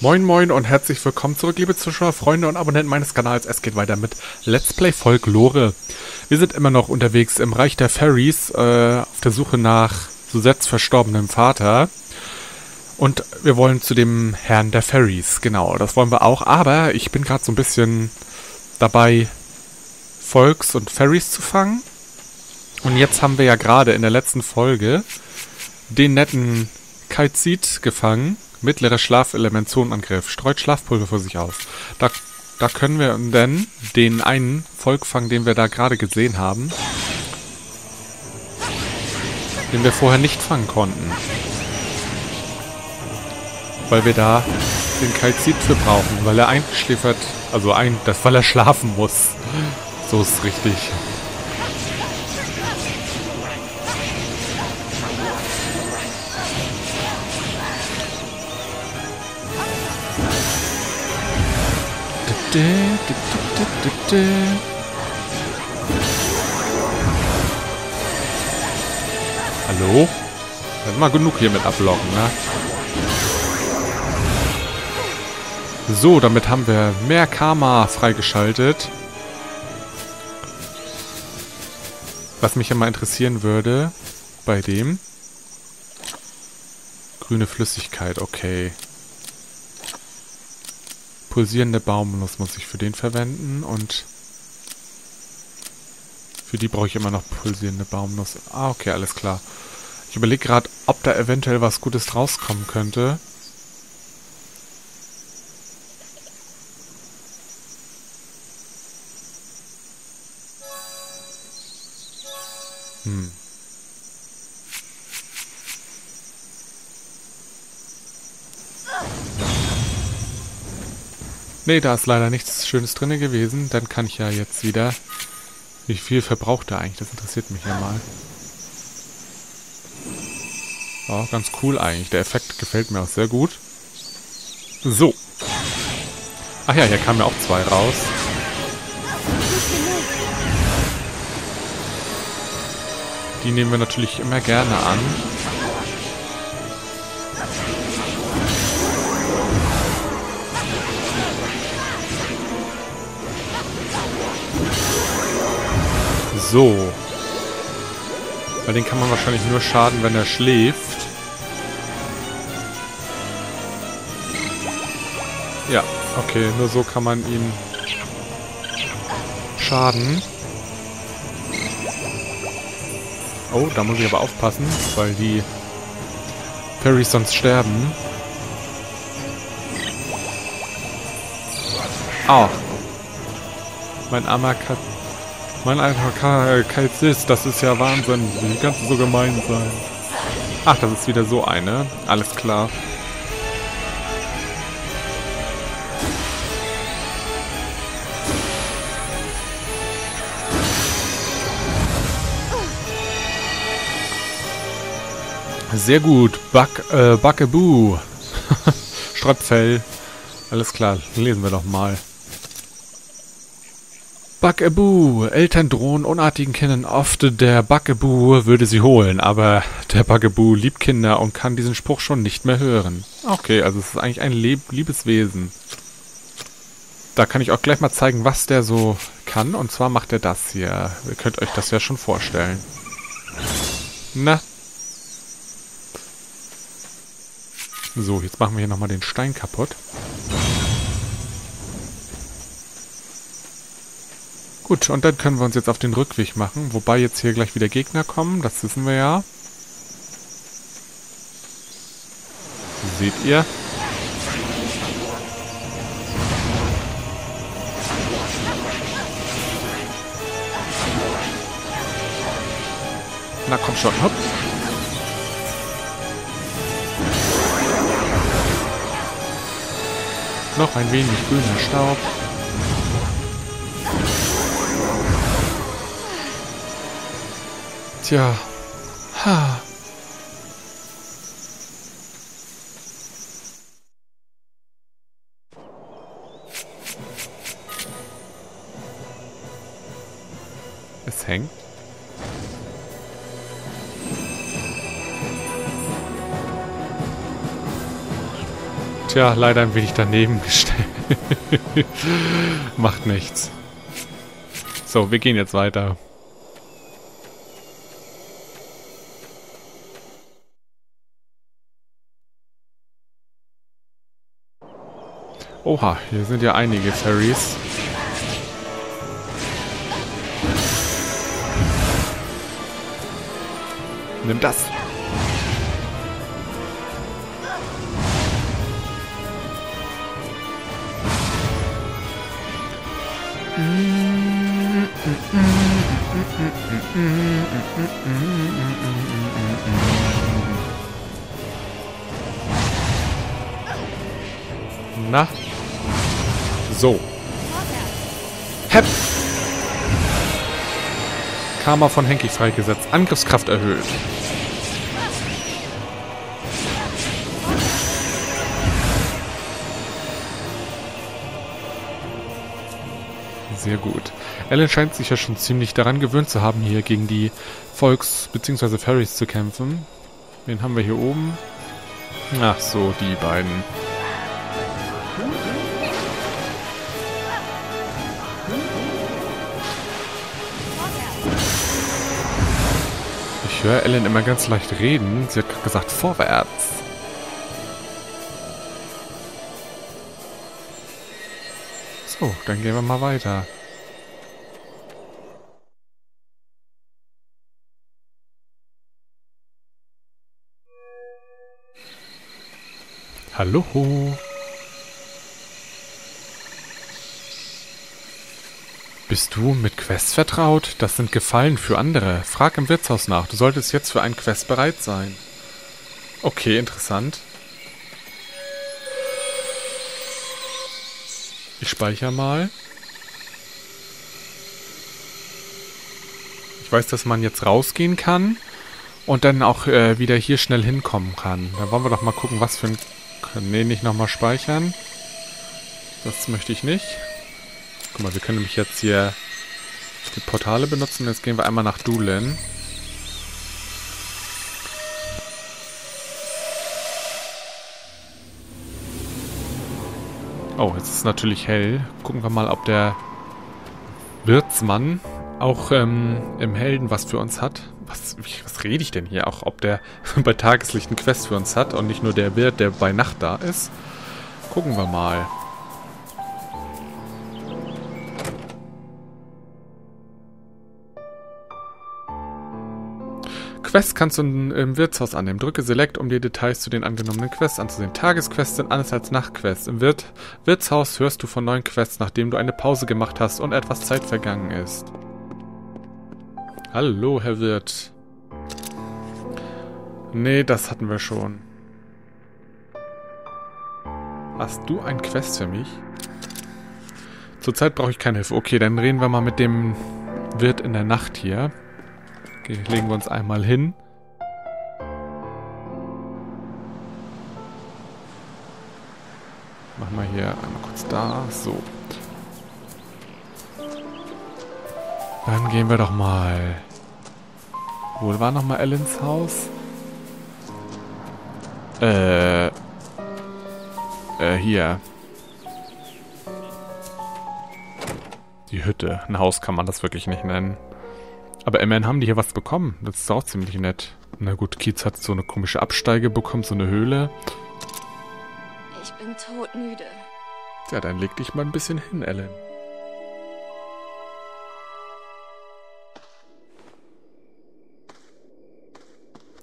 Moin moin und herzlich willkommen zurück, liebe Zuschauer, Freunde und Abonnenten meines Kanals. Es geht weiter mit Let's Play Folklore. Wir sind immer noch unterwegs im Reich der Fairies, äh, auf der Suche nach Susettes verstorbenem Vater. Und wir wollen zu dem Herrn der Fairies, genau, das wollen wir auch. Aber ich bin gerade so ein bisschen dabei, Volks und Fairies zu fangen. Und jetzt haben wir ja gerade in der letzten Folge den netten Kalzit gefangen Mittleres Schlafelement Zonenangriff. Streut Schlafpulver vor sich aus. Da, da können wir dann den einen Volk fangen, den wir da gerade gesehen haben. Den wir vorher nicht fangen konnten. Weil wir da den Kalzit für brauchen. Weil er eingeschläfert... Also ein... Das, weil er schlafen muss. So ist es richtig. Hallo? Dann mal genug hier mit ablocken, ne? So, damit haben wir mehr Karma freigeschaltet. Was mich ja mal interessieren würde, bei dem. Grüne Flüssigkeit, okay. Pulsierende Baumnuss muss ich für den verwenden und für die brauche ich immer noch pulsierende Baumnuss. Ah, okay, alles klar. Ich überlege gerade, ob da eventuell was Gutes rauskommen könnte. Hm. Nee, da ist leider nichts Schönes drin gewesen. Dann kann ich ja jetzt wieder... Wie viel verbraucht er eigentlich? Das interessiert mich ja mal. Oh, ganz cool eigentlich. Der Effekt gefällt mir auch sehr gut. So. Ach ja, hier kamen ja auch zwei raus. Die nehmen wir natürlich immer gerne an. So. Weil den kann man wahrscheinlich nur schaden, wenn er schläft. Ja, okay, nur so kann man ihn schaden. Oh, da muss ich aber aufpassen, weil die Fairies sonst sterben. Ah. Mein armer Kat mein alter Kalzis, das ist ja Wahnsinn. Wie kannst du so gemein sein? Ach, das ist wieder so eine. Alles klar. Sehr gut. Buck, äh, Buckaboo. Ströpfell. Alles klar, lesen wir doch mal. Bugaboo. Eltern drohen unartigen Kindern oft, der Bugaboo würde sie holen, aber der Bugaboo liebt Kinder und kann diesen Spruch schon nicht mehr hören. Okay, also es ist eigentlich ein Lieb liebes Wesen. Da kann ich auch gleich mal zeigen, was der so kann. Und zwar macht er das hier. Ihr könnt euch das ja schon vorstellen. Na. So, jetzt machen wir hier nochmal den Stein kaputt. Gut, und dann können wir uns jetzt auf den Rückweg machen. Wobei jetzt hier gleich wieder Gegner kommen, das wissen wir ja. Seht ihr? Na komm schon, hopp. Noch ein wenig grüner Staub. Tja. Ha. Es hängt. Tja, leider ein wenig daneben gestellt. Macht nichts. So, wir gehen jetzt weiter. Oha, hier sind ja einige Fairies. Nimm das. Na? So. Hep! Karma von Henki freigesetzt. Angriffskraft erhöht. Sehr gut. Alan scheint sich ja schon ziemlich daran gewöhnt zu haben, hier gegen die Volks- bzw. Fairies zu kämpfen. Wen haben wir hier oben? Ach so, die beiden. Höre Ellen immer ganz leicht reden. Sie hat gesagt, vorwärts. So, dann gehen wir mal weiter. Hallo. Bist du mit Quests vertraut? Das sind Gefallen für andere. Frag im Wirtshaus nach. Du solltest jetzt für einen Quest bereit sein. Okay, interessant. Ich speichere mal. Ich weiß, dass man jetzt rausgehen kann und dann auch äh, wieder hier schnell hinkommen kann. Da wollen wir doch mal gucken, was für ein... Nee, nicht nochmal speichern. Das möchte ich nicht. Guck mal, wir können nämlich jetzt hier die Portale benutzen. Jetzt gehen wir einmal nach Dulen. Oh, jetzt ist es natürlich hell. Gucken wir mal, ob der Wirtsmann auch ähm, im Helden was für uns hat. Was, was rede ich denn hier? Auch ob der bei Tageslicht einen Quest für uns hat und nicht nur der Wirt, der bei Nacht da ist. Gucken wir mal. Quests kannst du im Wirtshaus annehmen. Drücke Select, um dir Details zu den angenommenen Quests anzusehen. Tagesquests sind anders als Nachtquests. Im Wirt Wirtshaus hörst du von neuen Quests, nachdem du eine Pause gemacht hast und etwas Zeit vergangen ist. Hallo, Herr Wirt. Nee, das hatten wir schon. Hast du ein Quest für mich? Zurzeit brauche ich keine Hilfe. Okay, dann reden wir mal mit dem Wirt in der Nacht hier. Legen wir uns einmal hin. Machen wir hier einmal kurz da. So. Dann gehen wir doch mal. Wo war nochmal Ellens Haus? Äh. Äh, hier. Die Hütte. Ein Haus kann man das wirklich nicht nennen. Aber immerhin haben die hier was bekommen. Das ist auch ziemlich nett. Na gut, Kiez hat so eine komische Absteige bekommen, so eine Höhle. Ich bin todmüde. Ja, dann leg dich mal ein bisschen hin, Ellen.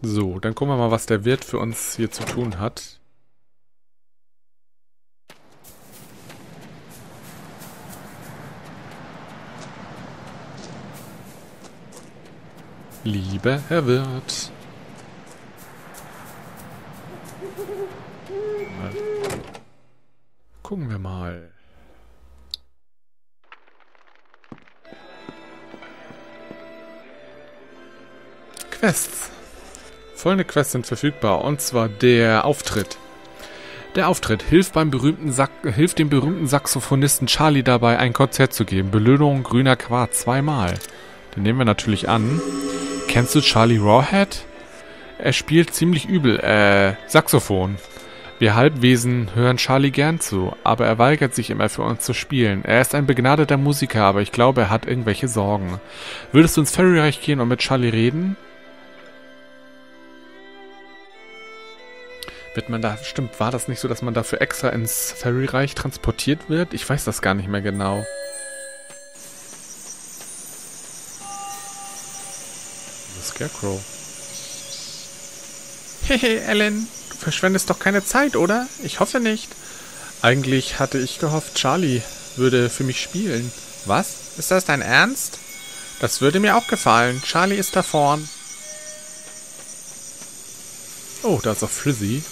So, dann gucken wir mal, was der Wirt für uns hier zu tun hat. Lieber Herr Wirt. Gucken wir mal. Quests. Folgende Quests sind verfügbar, und zwar der Auftritt. Der Auftritt hilft, beim berühmten Sack, hilft dem berühmten Saxophonisten Charlie dabei, ein Konzert zu geben. Belohnung grüner Quarz zweimal. Den nehmen wir natürlich an. Kennst du Charlie Rawhead? Er spielt ziemlich übel, äh, Saxophon. Wir Halbwesen hören Charlie gern zu, aber er weigert sich immer für uns zu spielen. Er ist ein begnadeter Musiker, aber ich glaube, er hat irgendwelche Sorgen. Würdest du ins Fairyreich gehen und mit Charlie reden? Wird man da, stimmt, war das nicht so, dass man dafür extra ins Fairyreich transportiert wird? Ich weiß das gar nicht mehr genau. The Scarecrow. Hehe, Ellen, verschwendest doch keine Zeit, oder? Ich hoffe nicht. Eigentlich hatte ich gehofft, Charlie würde für mich spielen. Was? Ist das dein Ernst? Das würde mir auch gefallen. Charlie ist da vorn. Oh, da ist auch Frizzy.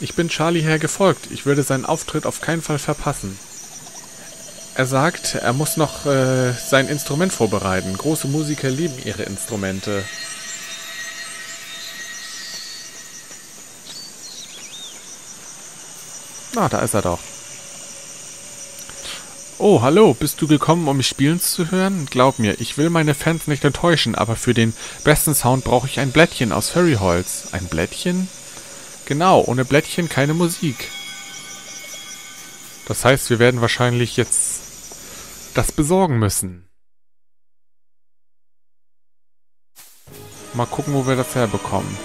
Ich bin Charlie her gefolgt. Ich würde seinen Auftritt auf keinen Fall verpassen. Er sagt, er muss noch äh, sein Instrument vorbereiten. Große Musiker lieben ihre Instrumente. Na, da ist er doch. Oh, hallo, bist du gekommen, um mich spielen zu hören? Glaub mir, ich will meine Fans nicht enttäuschen, aber für den besten Sound brauche ich ein Blättchen aus Fairyholz. Ein Blättchen? Genau, ohne Blättchen keine Musik. Das heißt, wir werden wahrscheinlich jetzt das besorgen müssen. Mal gucken, wo wir das herbekommen.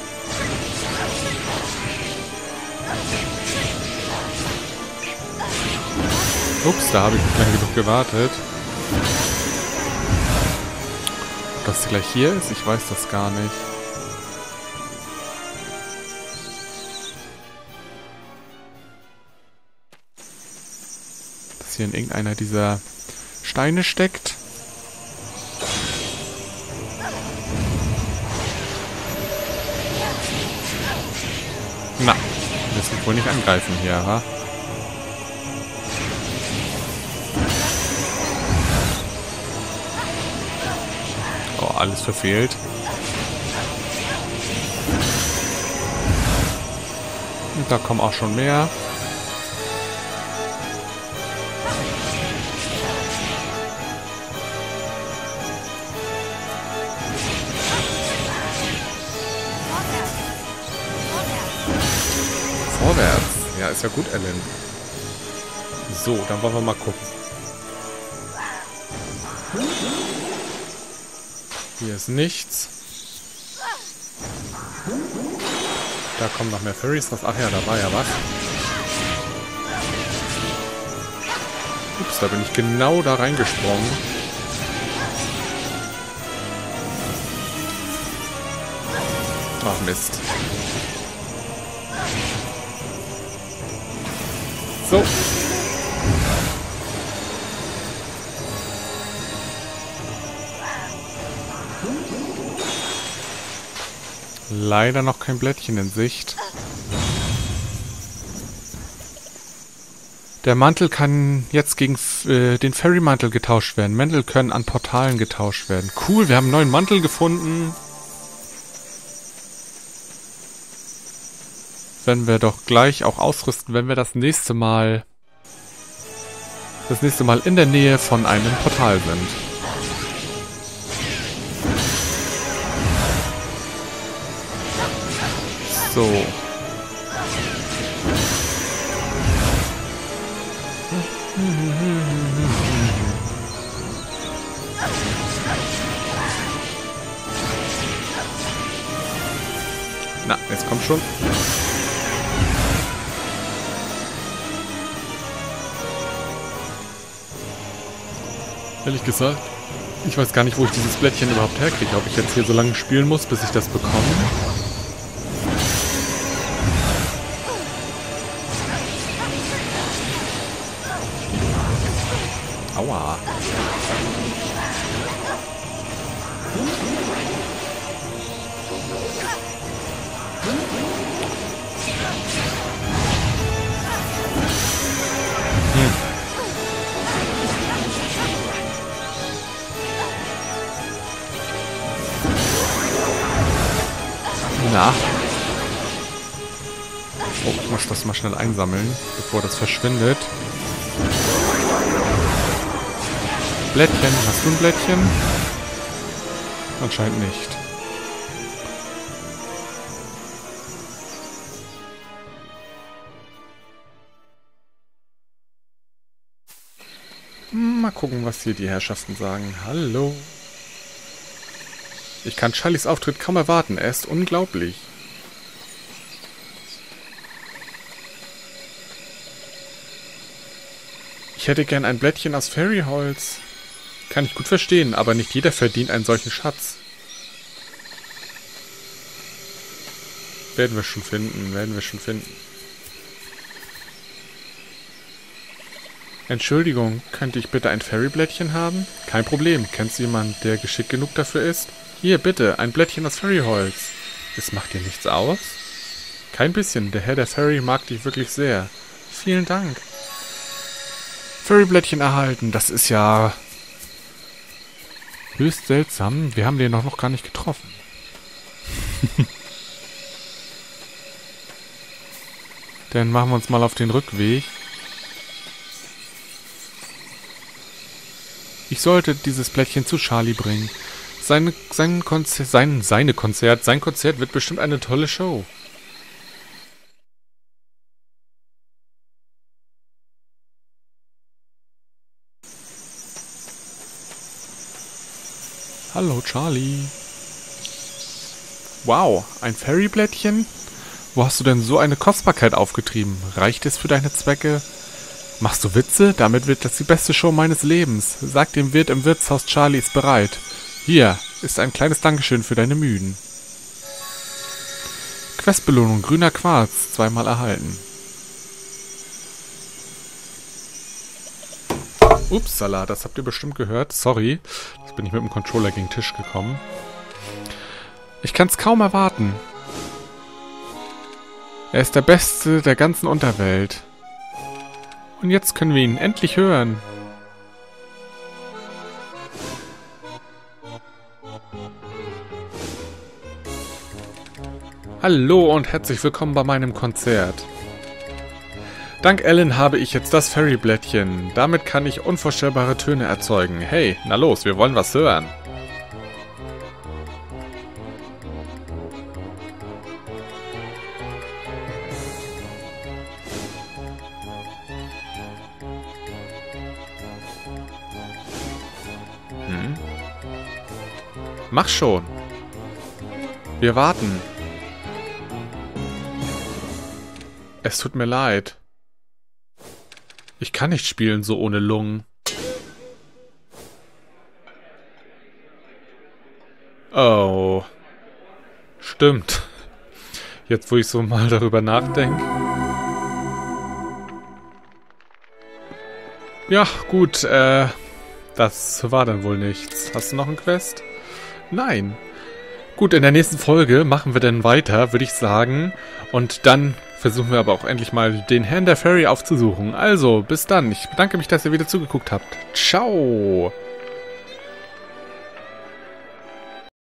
Ups, da habe ich nicht lange genug gewartet. Ob das gleich hier ist? Ich weiß das gar nicht. Dass hier in irgendeiner dieser Steine steckt. Na, wir müssen wohl nicht angreifen hier, wa? alles verfehlt. Und da kommen auch schon mehr. Ist ja gut, Ellen. So, dann wollen wir mal gucken. Hier ist nichts. Da kommen noch mehr Furries raus. Ach ja, da war ja was. Ups, da bin ich genau da reingesprungen. Ach Mist. Leider noch kein Blättchen in Sicht. Der Mantel kann jetzt gegen äh, den Fairy-Mantel getauscht werden. Mäntel können an Portalen getauscht werden. Cool, wir haben einen neuen Mantel gefunden. Werden wir doch gleich auch ausrüsten, wenn wir das nächste Mal das nächste Mal in der Nähe von einem Portal sind. So. Na, jetzt kommt schon. Ehrlich gesagt, ich weiß gar nicht, wo ich dieses Blättchen überhaupt herkriege. Ob ich jetzt hier so lange spielen muss, bis ich das bekomme. erstmal schnell einsammeln, bevor das verschwindet. Blättchen, hast du ein Blättchen? Anscheinend nicht. Mal gucken, was hier die Herrschaften sagen. Hallo. Ich kann Charlies Auftritt kaum erwarten. Er ist unglaublich. Ich hätte gern ein Blättchen aus Fairyholz. Kann ich gut verstehen, aber nicht jeder verdient einen solchen Schatz. Werden wir schon finden, werden wir schon finden. Entschuldigung, könnte ich bitte ein Fairy-Blättchen haben? Kein Problem. Kennst du jemanden, der geschickt genug dafür ist? Hier, bitte, ein Blättchen aus Fairyholz. Es macht dir nichts aus? Kein bisschen. Der Herr der Fairy mag dich wirklich sehr. Vielen Dank. Fairy-Blättchen erhalten. Das ist ja... höchst seltsam. Wir haben den noch, noch gar nicht getroffen. Dann machen wir uns mal auf den Rückweg. Ich sollte dieses Blättchen zu Charlie bringen. Seine, sein Konzert, sein, seine Konzert, sein Konzert wird bestimmt eine tolle Show. Hallo, Charlie. Wow, ein Fairy-Blättchen? Wo hast du denn so eine Kostbarkeit aufgetrieben? Reicht es für deine Zwecke? Machst du Witze? Damit wird das die beste Show meines Lebens. Sag dem Wirt im Wirtshaus, Charlie ist bereit. Hier ist ein kleines Dankeschön für deine Mühen. Questbelohnung grüner Quarz, zweimal erhalten. Upsala, das habt ihr bestimmt gehört. Sorry, jetzt bin ich mit dem Controller gegen den Tisch gekommen. Ich kann's kaum erwarten. Er ist der Beste der ganzen Unterwelt. Und jetzt können wir ihn endlich hören. Hallo und herzlich willkommen bei meinem Konzert. Dank Ellen habe ich jetzt das Fairy-Blättchen. Damit kann ich unvorstellbare Töne erzeugen. Hey, na los, wir wollen was hören. Mach schon. Wir warten. Es tut mir leid. Ich kann nicht spielen so ohne Lungen. Oh. Stimmt. Jetzt, wo ich so mal darüber nachdenke. Ja, gut, äh, das war dann wohl nichts. Hast du noch ein Quest? Nein. Gut, in der nächsten Folge machen wir dann weiter, würde ich sagen. Und dann versuchen wir aber auch endlich mal den Herrn der Fairy aufzusuchen. Also, bis dann. Ich bedanke mich, dass ihr wieder zugeguckt habt. Ciao.